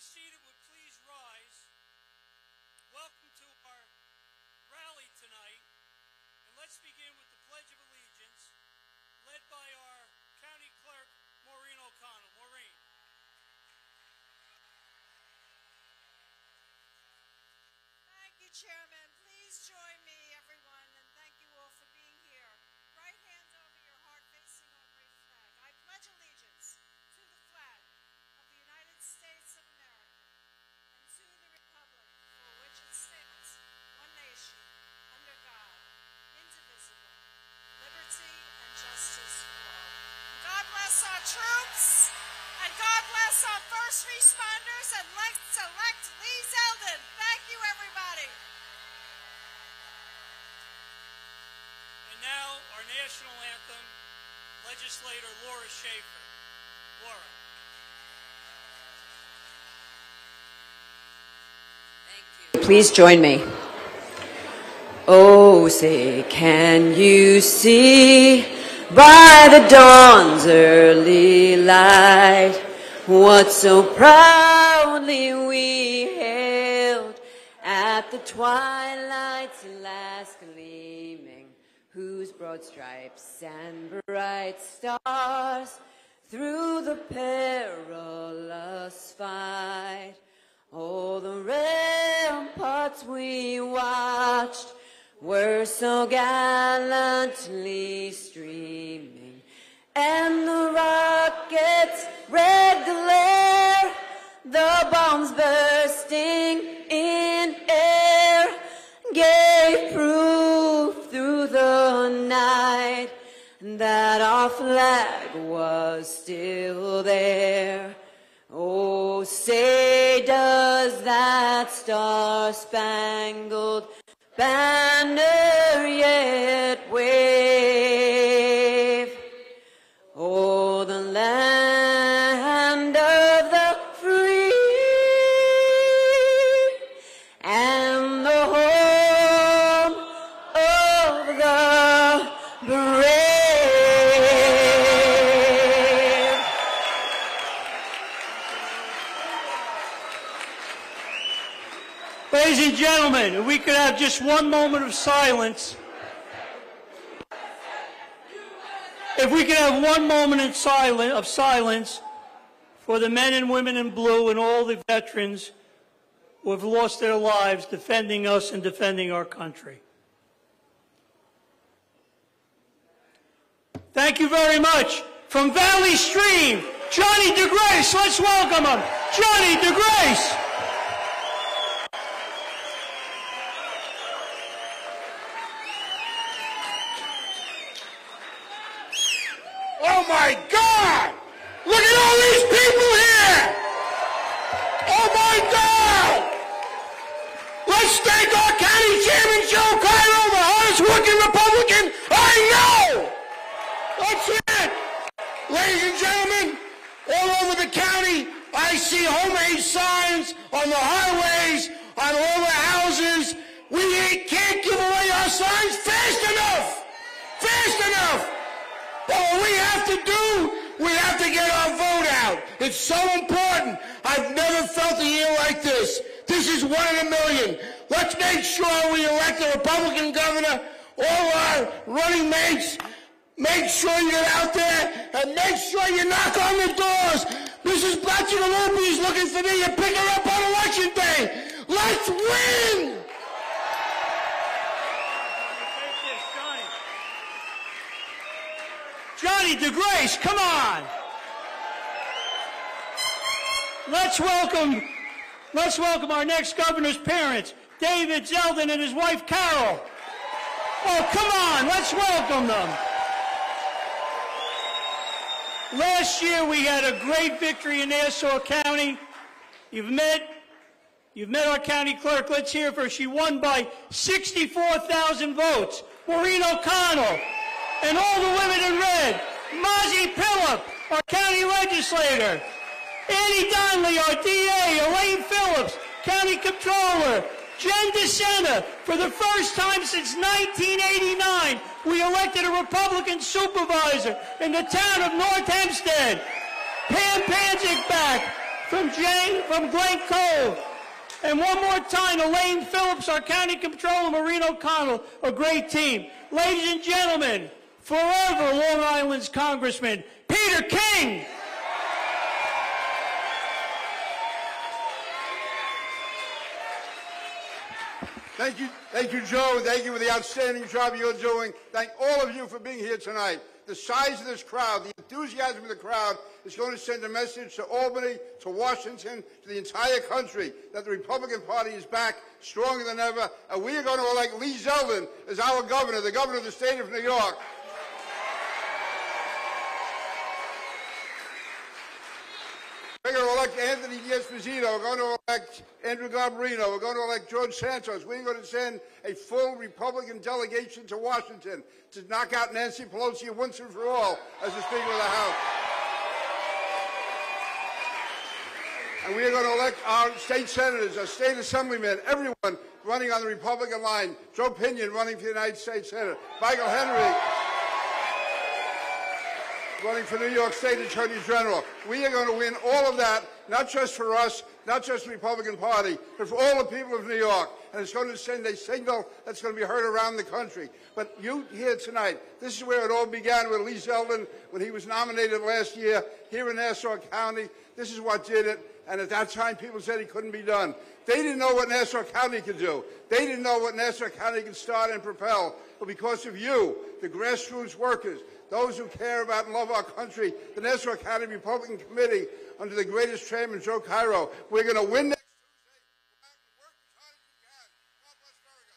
who's seated would please rise. Welcome to our rally tonight. And let's begin with the Pledge of Allegiance, led by our County Clerk, Maureen O'Connell. Maureen. Thank you, Chairman. Please join me, everyone, and thank you all for being here. Right hands over your heart facing our great flag. I pledge allegiance to the flag of the United States of America and to the republic for which it stands, one nation, under God, indivisible, liberty and justice for all. And God bless our troops, and God bless our first responders, and let's elect Lee Zeldin. Thank you, everybody. And now, our national anthem, legislator Laura Schaefer. Laura. Thank you. Please join me. Oh, say, can you see by the dawn's early light what so proudly we hailed at the twilight's last gleaming, whose broad stripes and bright stars through the perilous fight all the ramparts we watched were so gallantly streaming, and the rockets' red glare, the bombs bursting in air, gave proof through the night that our flag was still there. Oh, say does that star-spangled banner yet wave? And gentlemen, if we could have just one moment of silence. If we could have one moment of silence for the men and women in blue and all the veterans who have lost their lives defending us and defending our country. Thank you very much. From Valley Stream, Johnny DeGrace. Let's welcome him. Johnny DeGrace. And his wife Carol. Oh, come on, let's welcome them. Last year we had a great victory in Nassau County. You've met, You've met our county clerk. Let's hear for her. She won by 64,000 votes. Maureen O'Connell and all the women in red. Mazi Pilip, our county legislator. Annie Donnelly, our DA. Elaine Phillips, county controller. Jen DeSena, for the first time since 1989, we elected a Republican supervisor in the town of North Hempstead. Pam Panzenbeck from Jane, from Glen Cove. And one more time, Elaine Phillips, our county controller, Maureen O'Connell, a great team. Ladies and gentlemen, forever Long Island's Congressman, Peter King. Thank you, thank you, Joe. Thank you for the outstanding job you're doing. Thank all of you for being here tonight. The size of this crowd, the enthusiasm of the crowd is going to send a message to Albany, to Washington, to the entire country that the Republican Party is back stronger than ever, and we are going to elect Lee Zeldin as our governor, the governor of the state of New York. We're going to elect Anthony D'Esposito. We're going to elect Andrew Garbarino. We're going to elect George Santos. We're going to send a full Republican delegation to Washington to knock out Nancy Pelosi once and for all as the Speaker of the House. And we are going to elect our state senators, our state assemblymen, everyone running on the Republican line. Joe Pinion running for the United States Senate. Michael Henry running for New York State Attorney General. We are going to win all of that, not just for us, not just the Republican Party, but for all the people of New York. And it's going to send a signal that's going to be heard around the country. But you here tonight, this is where it all began with Lee Zeldin when he was nominated last year here in Nassau County. This is what did it. And at that time, people said it couldn't be done. They didn't know what Nassau County could do. They didn't know what Nassau County could start and propel. But because of you, the grassroots workers, those who care about and love our country, the Nassau County Republican Committee, under the greatest chairman, Joe Cairo, we're going to win next Tuesday. Go out and work as hard as you can. God bless America.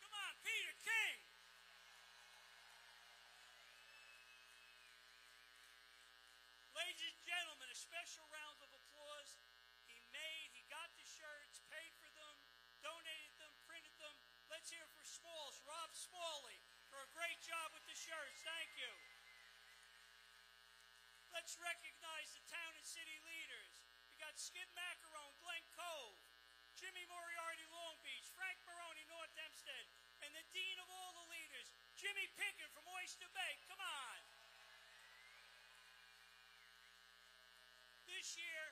Come on, Peter King. Ladies and gentlemen, a special round of applause. He made, he got the shirts, paid for them, donated them, printed them. Let's hear for Smalls, Rob Smalley, for a great shirts. Thank you. Let's recognize the town and city leaders. We got Skip Macarone, Glen Cove, Jimmy Moriarty, Long Beach, Frank Moroney, North Hempstead, and the dean of all the leaders, Jimmy Pickett from Oyster Bay. Come on. This year,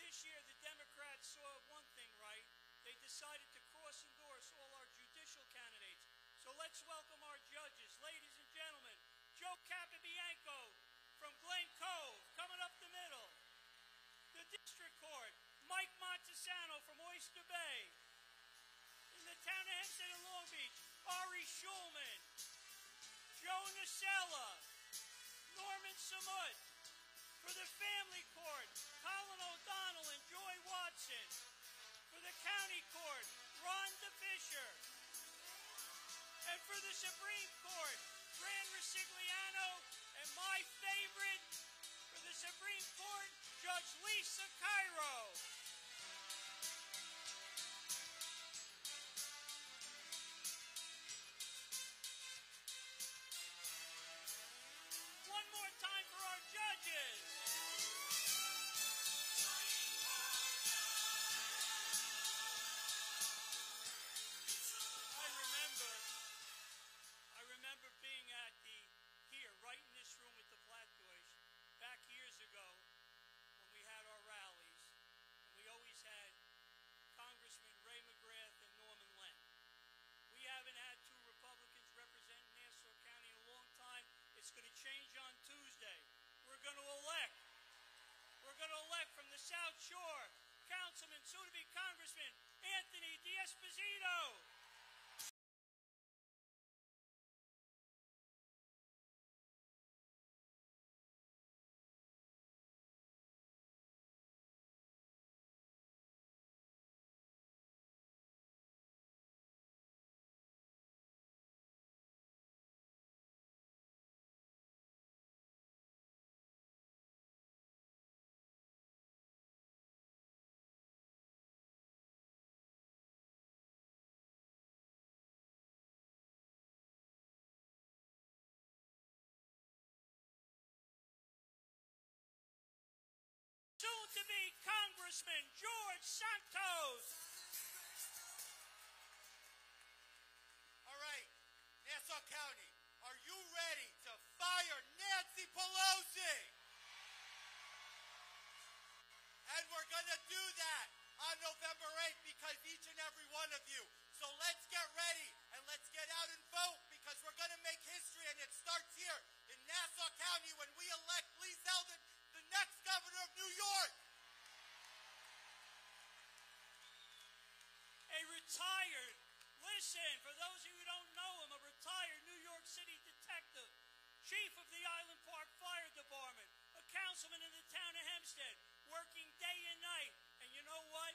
this year the Democrats saw one thing right. They decided to cross-endorse all our judicial candidates. So let's welcome our judges. Joe Capobianco from Glen Cove, coming up the middle. The District Court, Mike Montesano from Oyster Bay. In the town of Hempstead and Long Beach, Ari Schulman, Joe Nacella, Norman Samut. For the family court, Colin O'Donnell and Joy Watson. For the county court, Rhonda Fisher. And for the Supreme Court, Fran Ricigliano. And my favorite, for the Supreme Court, Judge Lisa Cairo. D'Esposito. Soon to be Congressman George Santos. All right, Nassau County, are you ready to fire Nancy Pelosi? And we're going to do that on November 8th because each and every one of you. So let's get ready and let's get out and vote because we're going to make history and it starts here in Nassau County when we elect Lee Zeldin, next governor of New York. a retired, listen, for those of you who don't know him, a retired New York City detective, chief of the Island Park Fire Department, a councilman in the town of Hempstead, working day and night. And you know what?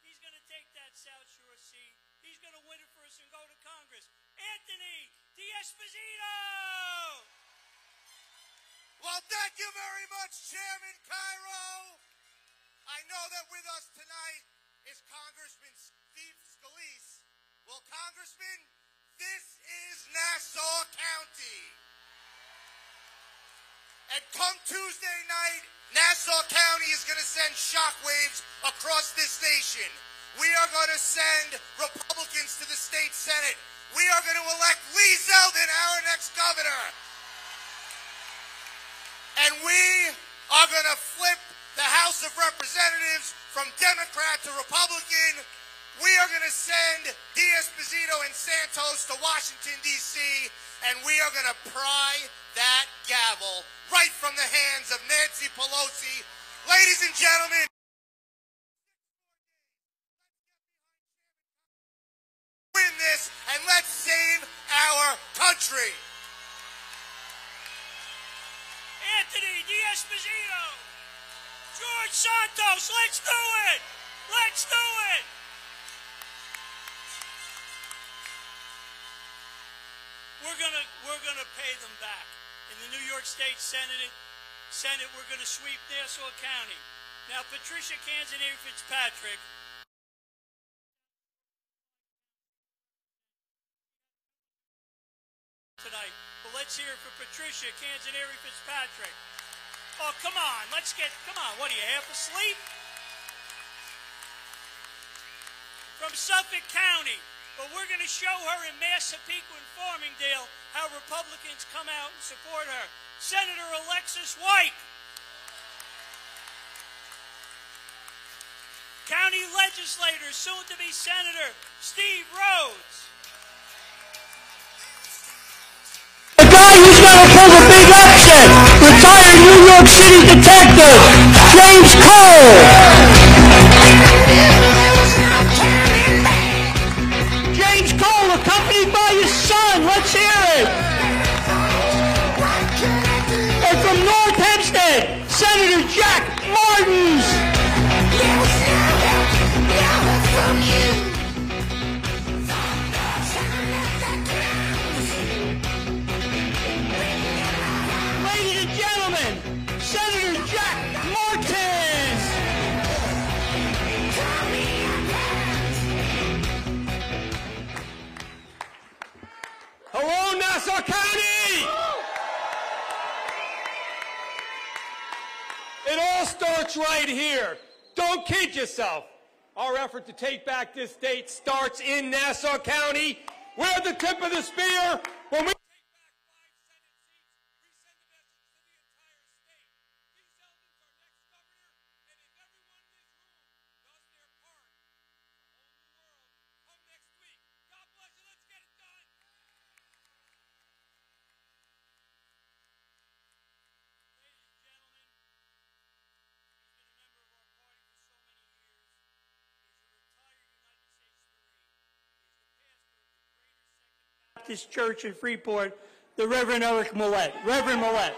He's going to take that South Shore seat. He's going to win it for us and go to Congress. Anthony D'Esposito! Well, thank you very much, Chairman Cairo. I know that with us tonight is Congressman Steve Scalise. Well, Congressman, this is Nassau County. And come Tuesday night, Nassau County is going to send shockwaves across this nation. We are going to send Republicans to the state Senate. We are going to elect Lee Zeldin, our next governor. And we are going to flip the House of Representatives from Democrat to Republican. We are going to send D'Esposito and Santos to Washington, D.C., and we are going to pry that gavel right from the hands of Nancy Pelosi. Ladies and gentlemen, State Senate, Senate, we're gonna sweep Nassau County. Now Patricia Canzoneri Fitzpatrick. Tonight. But let's hear for Patricia Canzoneri Fitzpatrick. Oh, come on. Let's get, come on. What are you, half asleep? From Suffolk County. But we're going to show her in Massapequa and Farmingdale how Republicans come out and support her. Senator Alexis Weik. County legislator, soon to be Senator Steve Rhoads. The guy who's gonna pull the big upset, retired New York City detective, James Coll. Starts right here. Don't kid yourself. Our effort to take back this state starts in Nassau County. We're at the tip of the spear. When we Baptist Church in Freeport, the Reverend Eric Millett. Reverend Millett.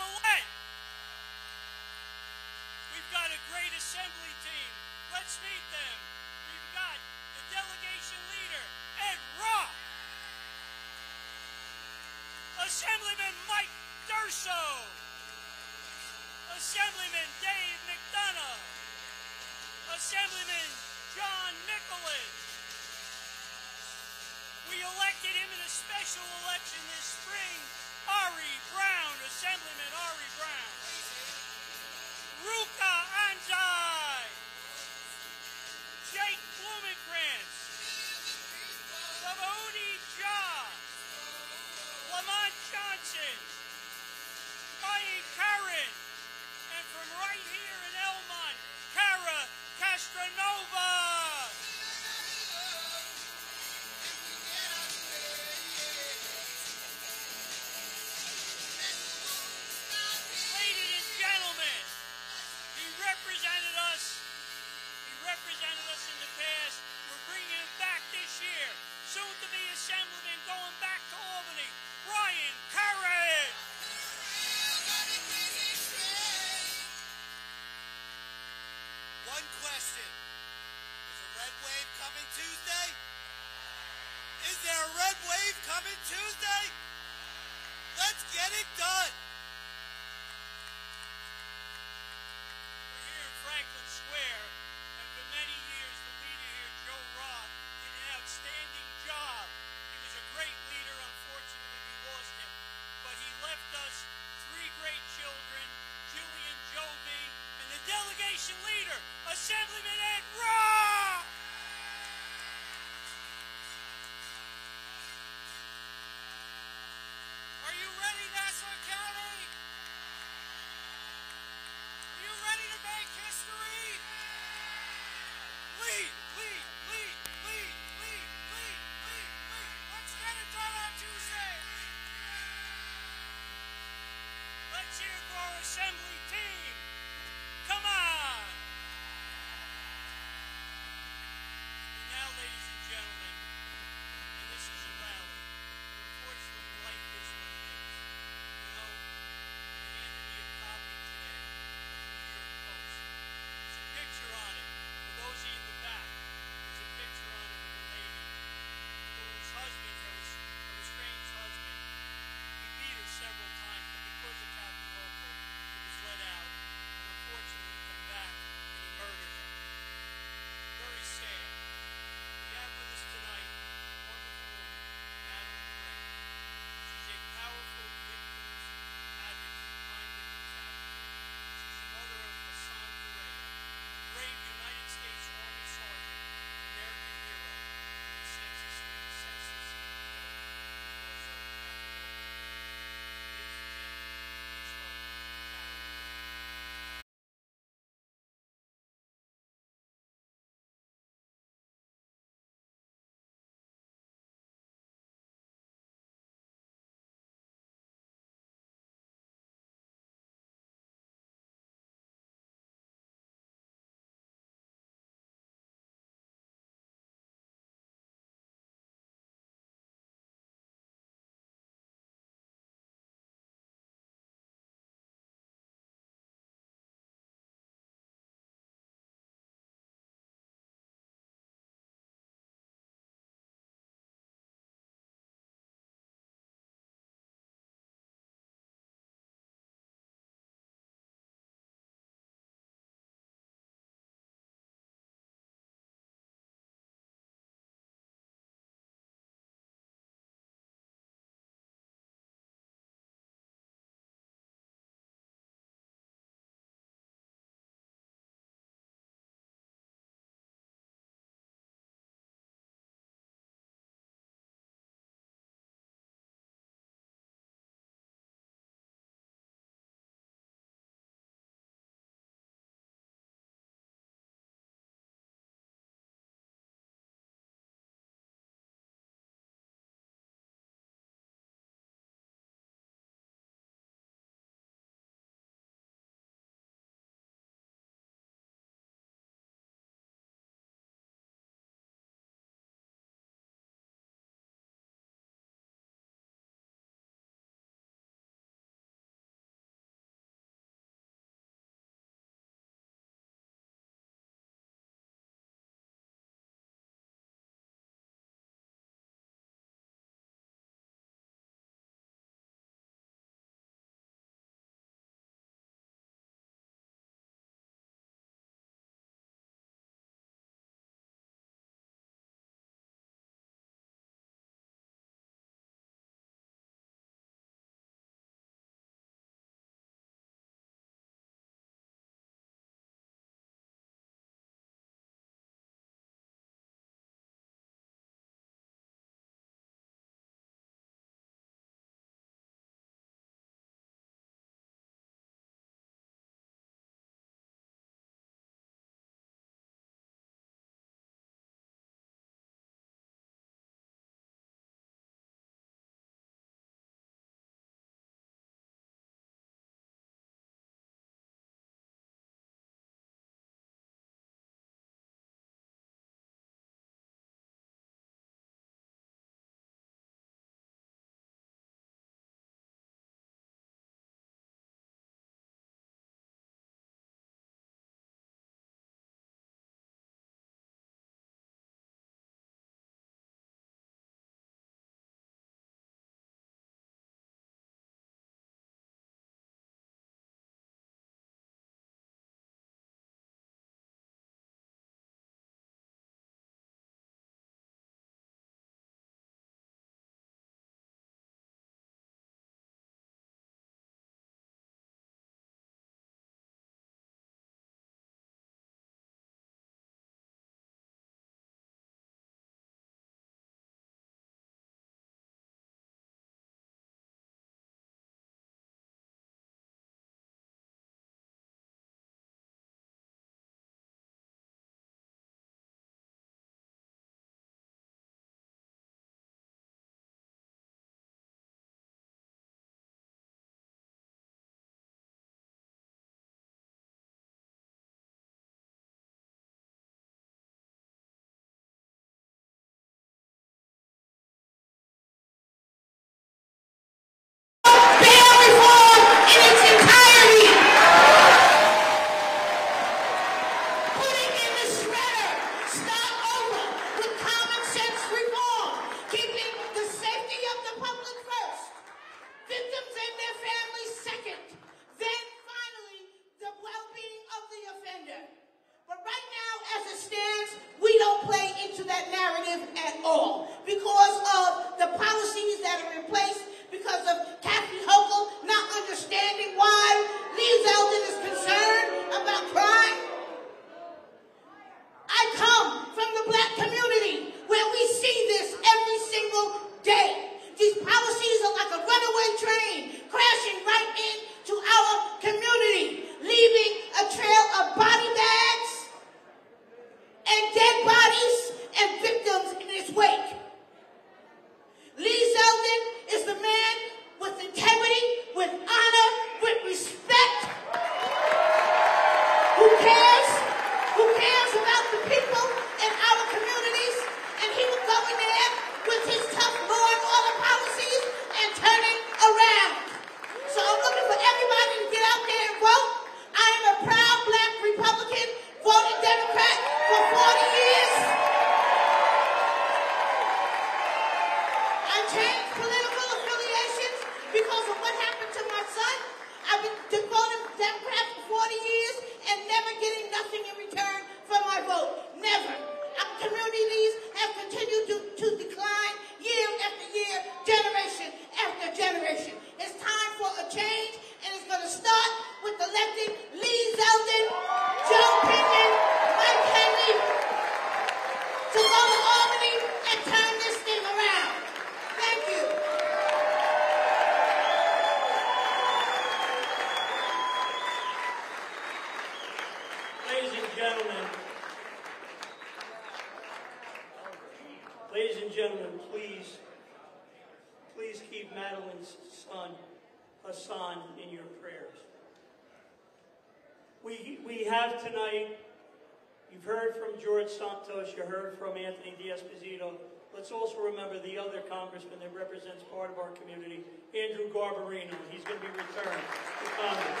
Congressman that represents part of our community, Andrew Garbarino. He's going to be returned to Congress.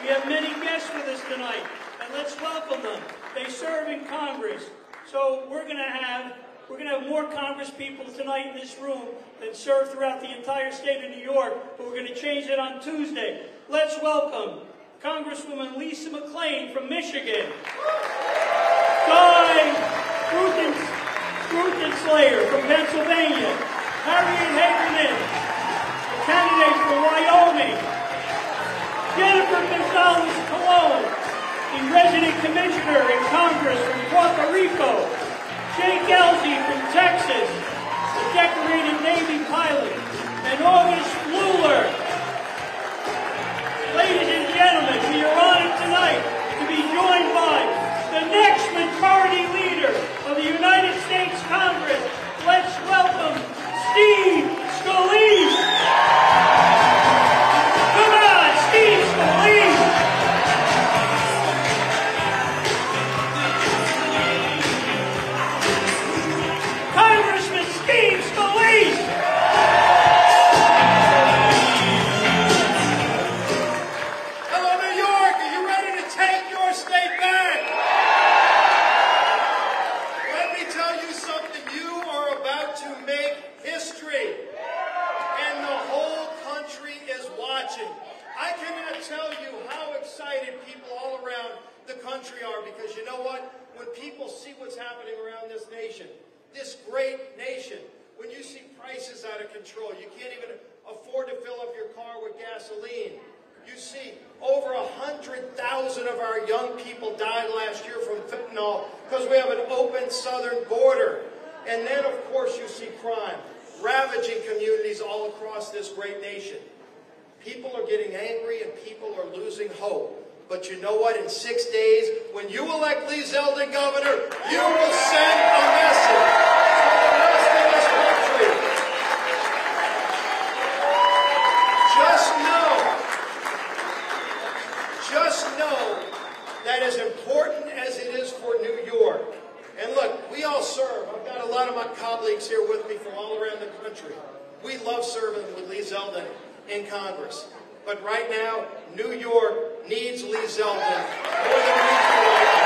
We have many guests with us tonight, and let's welcome them. They serve in Congress. So we're going to have we're going to have more Congress people tonight in this room that serve throughout the entire state of New York, but we're going to change it on Tuesday. Let's welcome Congresswoman Lisa McClain from Michigan. Guy Reschenthaler from Pennsylvania. Harriet Hageman, a candidate for Wyoming. Jennifer Gonzalez Colon, the resident commissioner in Congress from Puerto Rico. Jake Ellzey from Texas, the decorated Navy pilot. And August Pfluger. Ladies and gentlemen, we are honored tonight to be joined by the next majority leader the United States Congress. Let's welcome Steve Scalise. Excited people all around the country are because you know what? When people see what's happening around this nation, this great nation, when you see prices out of control, you can't even afford to fill up your car with gasoline. You see, over a hundred thousand of our young people died last year from fentanyl because we have an open southern border. And then, of course, you see crime ravaging communities all across this great nation. People are getting angry and people are losing hope. But you know what? In six days, when you elect Lee Zeldin governor, you will send a message to the rest of this country. Just know, just know that as important as it is for New York, and look, we all serve. I've got a lot of my colleagues here with me from all around the country. We love serving with Lee Zeldin in Congress. But right now, New York needs Lee Zeldin more than we now.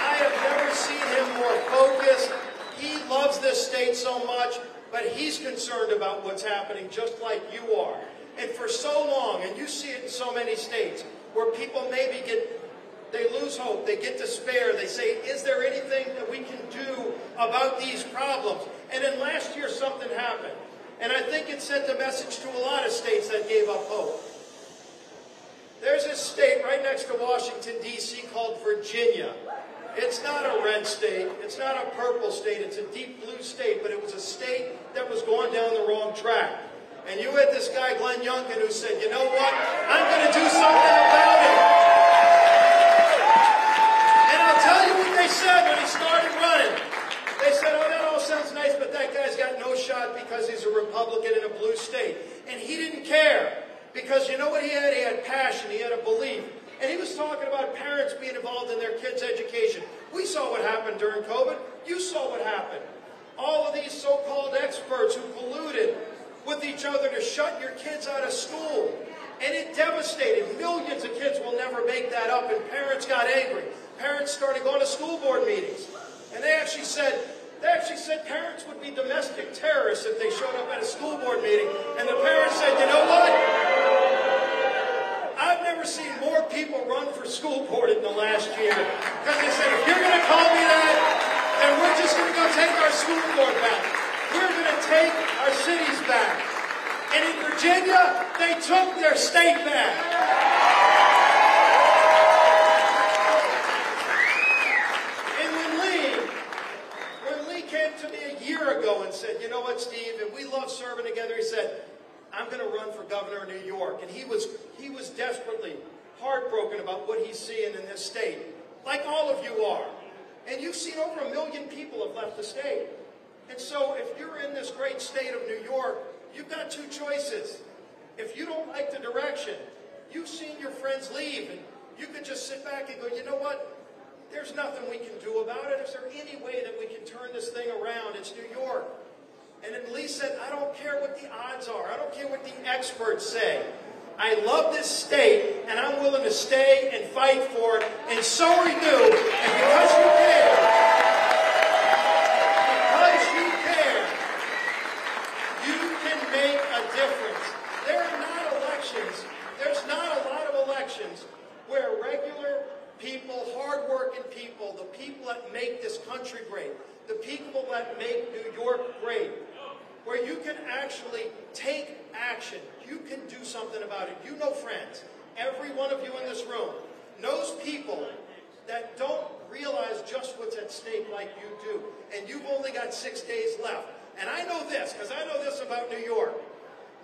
I have never seen him more focused. He loves this state so much, but he's concerned about what's happening just like you are. And for so long, and you see it in so many states, where people maybe get They lose hope. They get despair. They say, Is there anything that we can do about these problems? And then last year, something happened. And I think it sent a message to a lot of states that gave up hope. There's a state right next to Washington, D.C., called Virginia. It's not a red state. It's not a purple state. It's a deep blue state, but it was a state that was going down the wrong track. And you had this guy, Glenn Youngkin, who said, you know what? I'm going to do something about it. Tell you what they said when he started running. They said, oh, that all sounds nice, but that guy's got no shot because he's a Republican in a blue state. And he didn't care. Because you know what he had? He had passion. He had a belief. And he was talking about parents being involved in their kids' education. We saw what happened during COVID. You saw what happened. All of these so-called experts who colluded with each other to shut your kids out of school. And it devastated. Millions of kids will never make that up. And parents got angry. Parents started going to school board meetings. And they actually said, they actually said parents would be domestic terrorists if they showed up at a school board meeting. And the parents said, you know what? I've never seen more people run for school board in the last year. Because they said, if you're going to call me that, then we're just going to go take our school board back. We're going to take our cities back. And in Virginia, they took their state back. And when Lee, when Lee came to me a year ago and said, you know what, Steve, and we love serving together, he said, I'm going to run for governor of New York. And he was, he was desperately heartbroken about what he's seeing in this state, like all of you are. And you've seen over a million people have left the state. And so if you're in this great state of New York, you've got two choices. If you don't like the direction, you've seen your friends leave, and you could just sit back and go, you know what? There's nothing we can do about it. Is there any way that we can turn this thing around? It's New York. And then Lee said, I don't care what the odds are. I don't care what the experts say. I love this state, and I'm willing to stay and fight for it, and so are you. And because you care, because you care, you can make a difference. There are not elections, there's not a lot of elections where regular people, hardworking people, the people that make this country great, the people that make New York great, where you can actually take action. You can do something about it. You know friends, every one of you in this room knows people that don't realize just what's at stake like you do. And you've only got six days left. And I know this, because I know this about New York.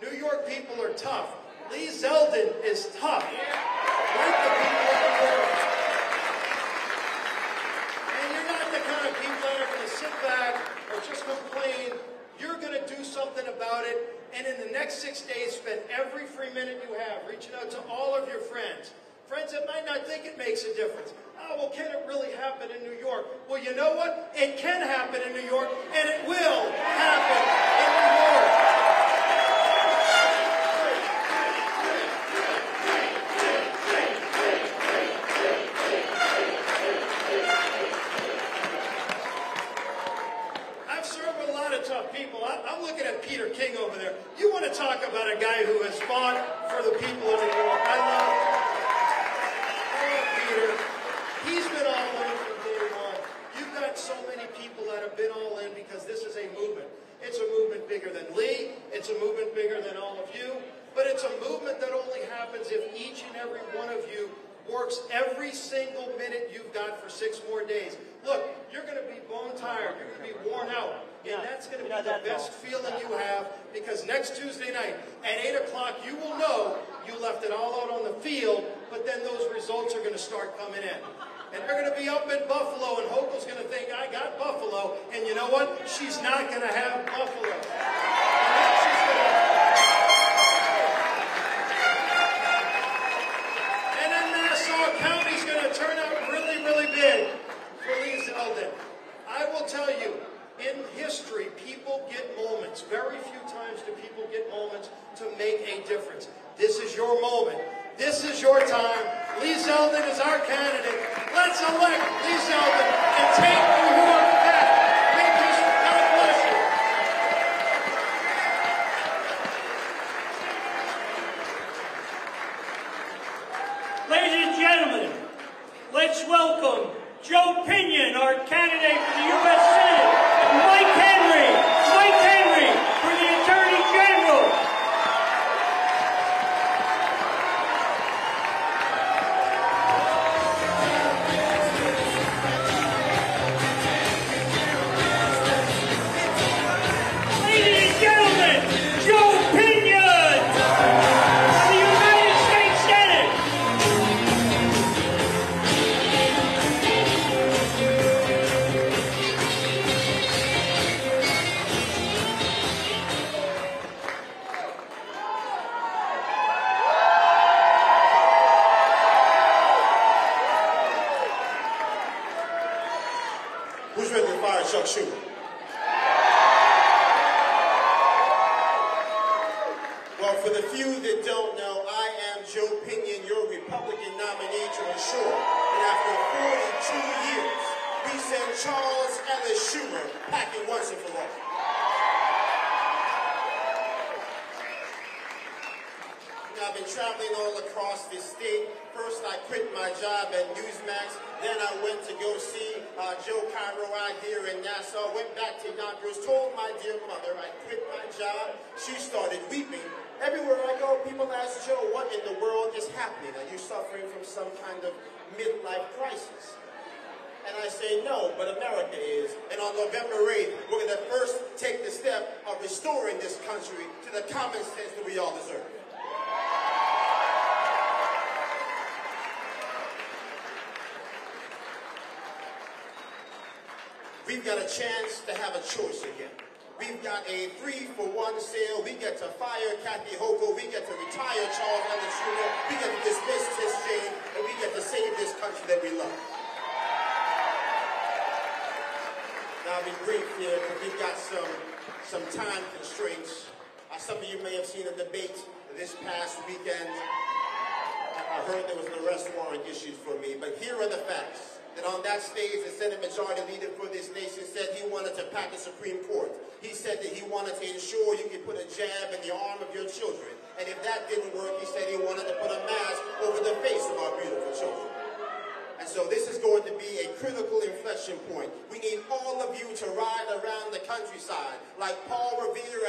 New York people are tough. Lee Zeldin is tough. Like the people of. And you're not the kind of people that are going to sit back or just complain. You're going to do something about it. And in the next six days, spend every free minute you have reaching out to all of your friends. Friends that might not think it makes a difference. Oh, well, can it really happen in New York? Well, you know what? It can happen in New York, and it will happen in New York.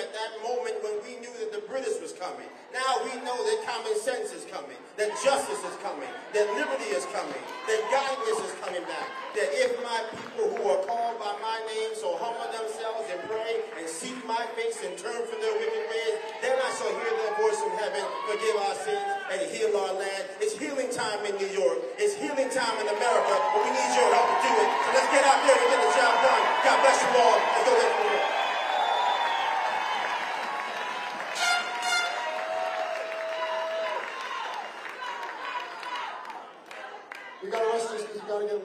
At that moment when we knew that the British was coming. Now we know that common sense is coming, that justice is coming, that liberty is coming, that guidance is coming back. That if my people who are called by my name shall humble themselves and pray and seek my face and turn from their wicked ways, then I shall hear their voice from heaven, forgive our sins, and heal our land. It's healing time in New York. It's healing time in America, but we need your help to do it. So let's get out there and get the job done. God bless you all.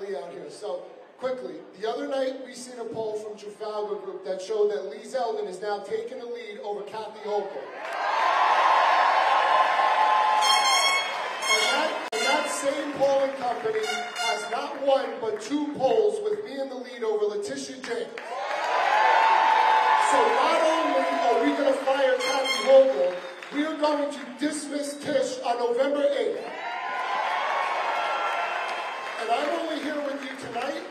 Lee out here. So, quickly, the other night we seen a poll from Trafalgar Group that showed that Lee Zeldin is now taking the lead over Kathy Hochul. And that, and that same polling company has not one but two polls with me in the lead over Letitia James. So not only are we going to fire Kathy Hochul, we are going to dismiss Tish on November 8th. And I'm only here with you tonight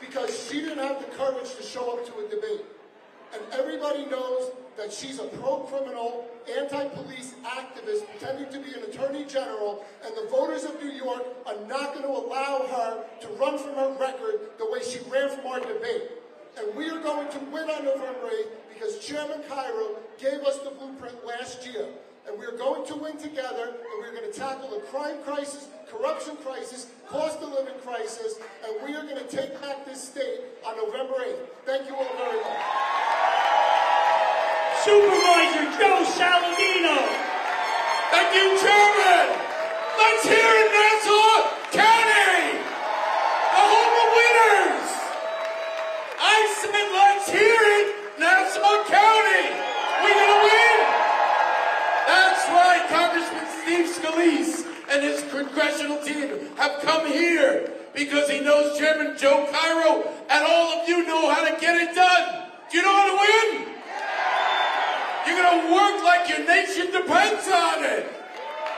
because she didn't have the courage to show up to a debate. And everybody knows that she's a pro-criminal, anti-police activist pretending to be an attorney general, and the voters of New York are not going to allow her to run from her record the way she ran from our debate. And we are going to win on November 8th because Chairman Cairo gave us the blueprint last year. And we're going to win together, and we're going to tackle the crime crisis, corruption crisis, cost of living crisis, and we are going to take back this state on November 8th. Thank you all very much. Supervisor Joe Saladino. Thank you, Chairman. Let's hear it, Nassau and his congressional team have come here because he knows Chairman Joe Cairo and all of you know how to get it done. Do you know how to win? You're gonna work like your nation depends on it.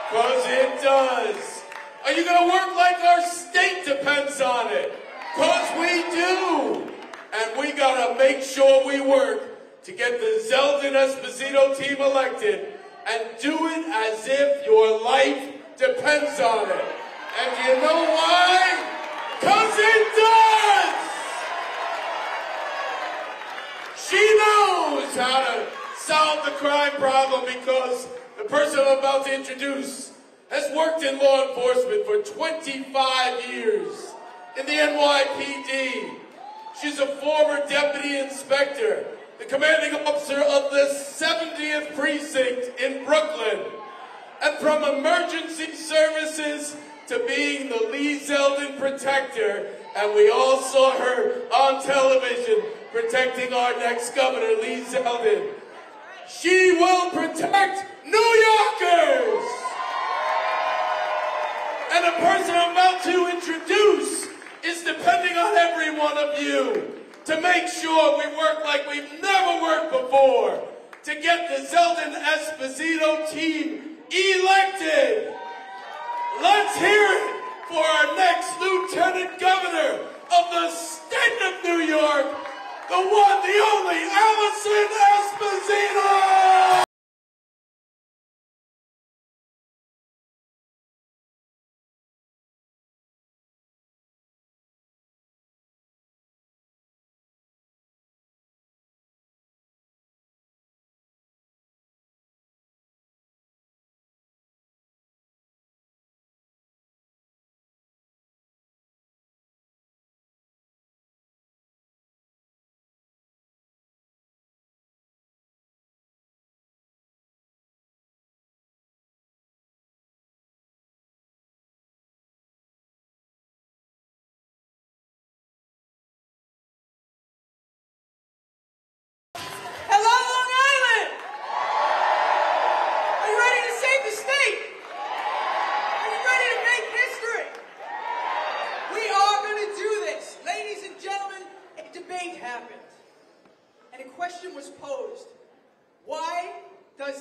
Cause it does. Are you going to work like our state depends on it? Because we do. And we got to make sure we work to get the Zeldin Esposito team elected and do it as if your life depends on it. And you know why? Because it does! She knows how to solve the crime problem because the person I'm about to introduce has worked in law enforcement for 25 years in the NYPD. She's a former deputy inspector, the commanding officer of the 70th precinct in Brooklyn. And from emergency services to being the Lee Zeldin protector, and we all saw her on television protecting our next governor, Lee Zeldin. She will protect New Yorkers! And the person I'm about to introduce is depending on every one of you to make sure we work like we've never worked before to get the Zeldin Esposito team elected. Let's hear it for our next Lieutenant Governor of the state of New York, the one, the only Alison Esposito!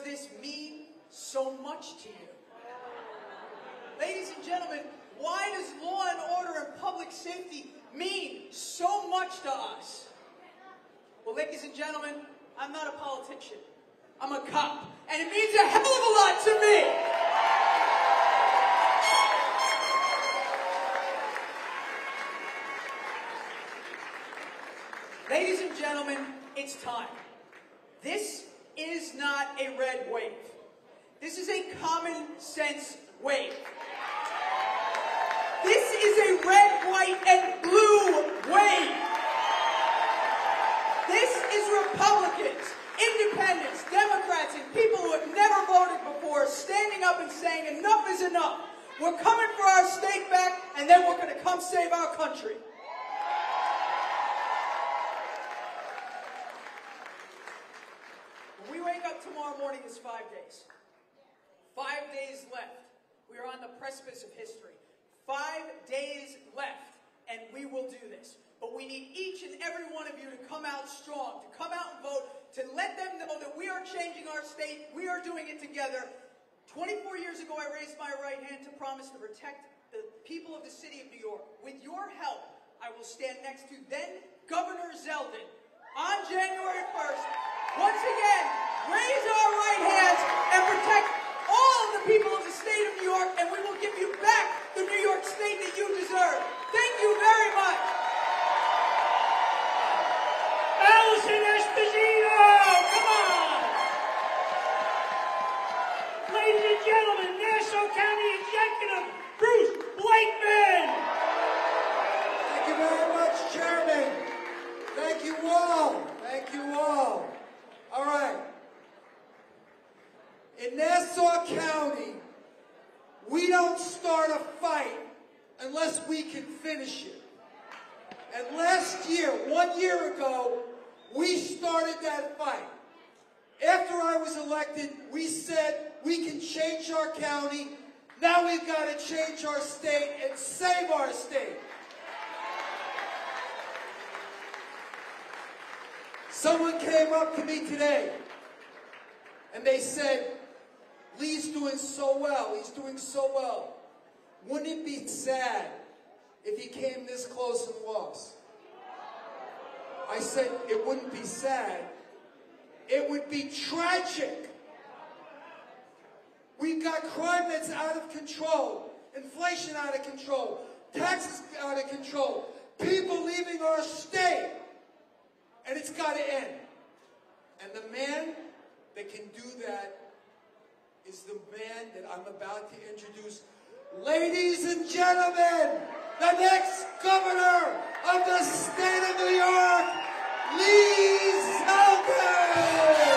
This mean so much to you? Ladies and gentlemen, why does law and order and public safety mean so much to us? Well, ladies and gentlemen, I'm not a politician. I'm a cop. And it means a hell of a lot to me. Ladies and gentlemen, it's time. This is not a red wave. This is a common sense wave. This is a red, white, and blue wave. This is Republicans, independents, Democrats, and people who have never voted before standing up and saying enough is enough. We're coming for our state back, and then we're going to come save our country. When we wake up it's five days. Five days left. We are on the precipice of history. Five days left, and we will do this. But we need each and every one of you to come out strong, to come out and vote, to let them know that we are changing our state. We are doing it together. 24 years ago, I raised my right hand to promise to protect the people of the city of New York. With your help, I will stand next to then Governor Zeldin on January 1st. Once again, raise our right hands and protect all of the people of the state of New York, and we will give you back the New York state that you deserve. Thank you very much. Alison Esposito! Come on! Ladies and gentlemen, Nassau County Executive Bruce Blakeman! Thank you very much, Chairman. Thank you all. Thank you all. All right. In Nassau County, we don't start a fight unless we can finish it. And last year, one year ago, we started that fight. After I was elected, we said we can change our county. Now we've got to change our state and save our state. Someone came up to me today and they said, Lee's doing so well. He's doing so well. Wouldn't it be sad if he came this close and lost? I said it wouldn't be sad. It would be tragic. We've got crime that's out of control, inflation out of control, taxes out of control, people leaving our state, and it's got to end. And the man that can do that is the man that I'm about to introduce. Ladies and gentlemen, the next governor of the state of New York, Lee Zeldin!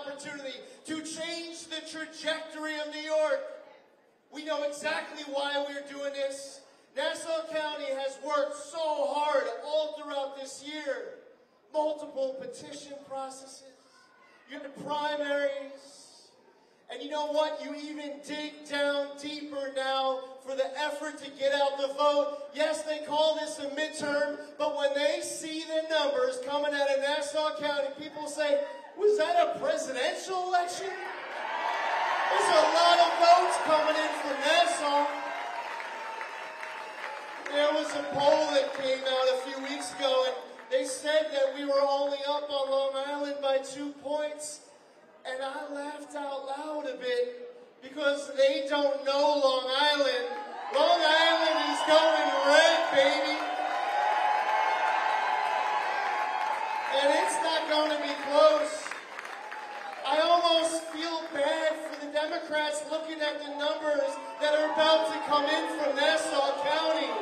Opportunity to change the trajectory of New York. We know exactly why we're doing this. Nassau County has worked so hard all throughout this year. Multiple petition processes. You had primaries. And you know what? You even dig down deeper now for the effort to get out the vote. Yes, they call this a midterm, but when they see the numbers coming out of Nassau County, people say, was that a presidential election? There's a lot of votes coming in from Nassau. There was a poll that came out a few weeks ago, and they said that we were only up on Long Island by two points. And I laughed out loud a bit because they don't know Long Island. Long Island is going red, baby. And it's not going to be close. I almost feel bad for the Democrats looking at the numbers that are about to come in from Nassau County.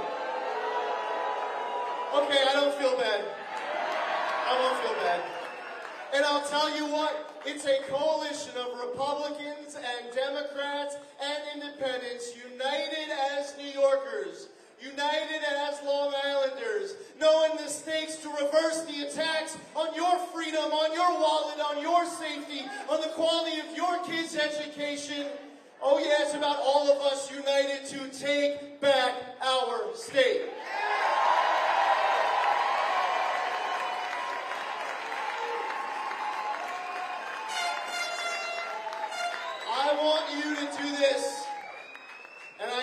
Okay, I don't feel bad. I won't feel bad. And I'll tell you what, it's a coalition of Republicans and Democrats and independents united as New Yorkers, united as Long Islanders, knowing the stakes to reverse the attacks on your freedom, on your wallet, on your safety, on the quality of your kids' education. Oh yeah, it's about all of us united to take back our state. I want you to do this.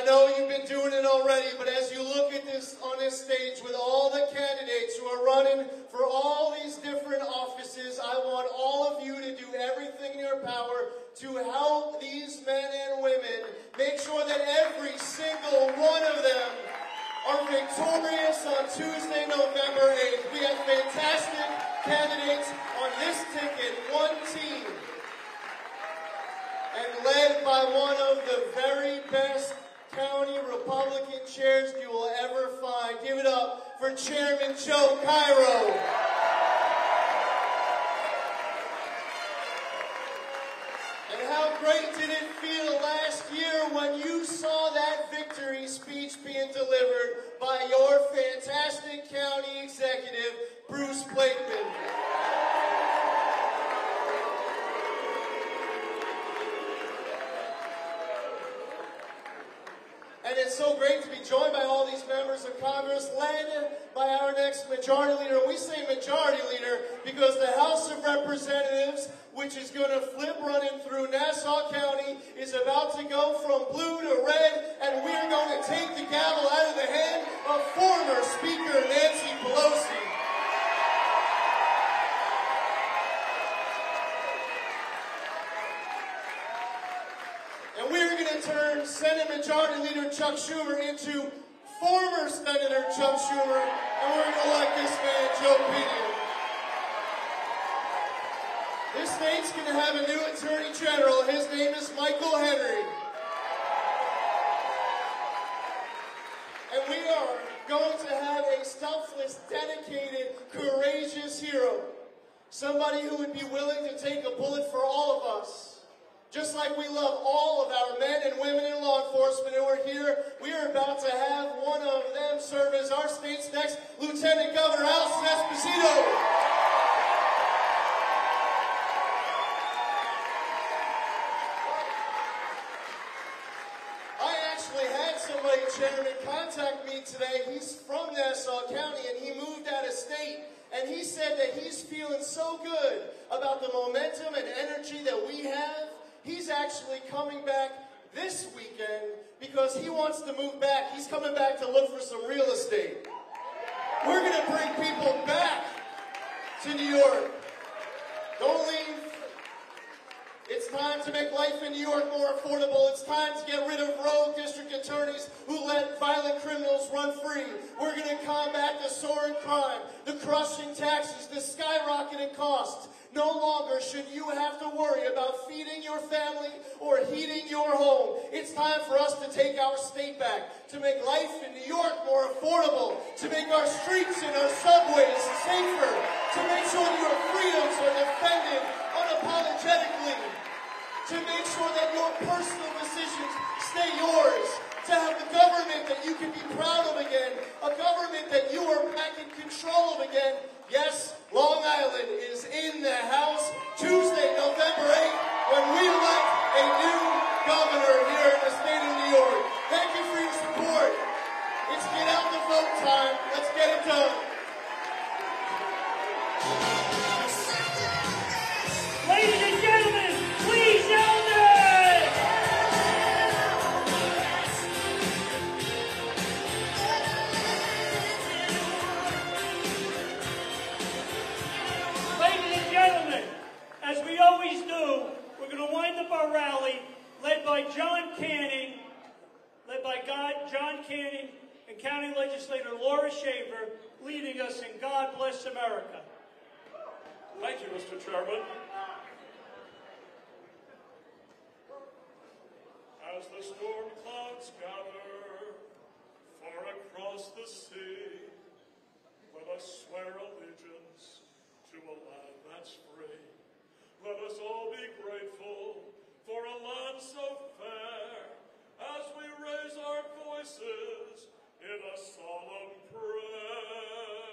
Know you've been doing it already, but as you look at this on this stage with all the candidates who are running for all these different offices, I want all of you to do everything in your power to help these men and women make sure that every single one of them are victorious on Tuesday, November 8th. We have fantastic candidates on this ticket, one team and led by one of the very best county Republican chairs you will ever find. Give it up for Chairman Joe Cairo. And how great did it feel last year when you saw that victory speech being delivered by your fantastic county executive, Bruce Blakeman? So great to be joined by all these members of Congress, led by our next majority leader. We say majority leader because the House of Representatives which is going to flip running through Nassau County, is about to go from blue to red, and we're going to take the gavel out of the hand of former Speaker Nancy Pelosi. Senate Majority Leader Chuck Schumer into former Senator Chuck Schumer, and we're going to elect this man, Joe Pinion. This state's going to have a new Attorney General. His name is Michael Henry. And we are going to have a selfless, dedicated, courageous hero. Somebody who would be willing to take a bullet for all of us. Just like we love all of our men and women in law enforcement who are here, we are about to have one of them serve as our state's next Lieutenant Governor, Alison Esposito. I actually had somebody, Chairman, contact me today. He's from Nassau County and he moved out of state. And he said that he's feeling so good about the momentum and energy that we have. He's actually coming back this weekend because he wants to move back. He's coming back to look for some real estate. We're going to bring people back to New York. Don't leave. It's time to make life in New York more affordable. It's time to get rid of rogue district attorneys who let violent criminals run free. We're going to combat the soaring crime, the crushing taxes, the skyrocketing costs. No longer should you have to worry about feeding your family or heating your home. It's time for us to take our state back, to make life in New York more affordable, to make our streets and our subways safer, to make sure your freedoms are defended unapologetically, to make sure that your personal decisions stay yours, to have a government that you can be proud of again, a government that you are back in control of again. Yes, Long Island is in the House Tuesday, November 8th, when we elect a new governor here in the state of New York. Thank you for your support. It's get out the vote time. Let's get it done. By John Canning, led by God, John Canning and County Legislator Laura Schaefer, leading us in God Bless America. Thank you, Mr. Chairman. As the storm clouds gather far across the sea, let us swear allegiance to a land that's free. Let us all be grateful for a land so fair as we raise our voices in a solemn prayer.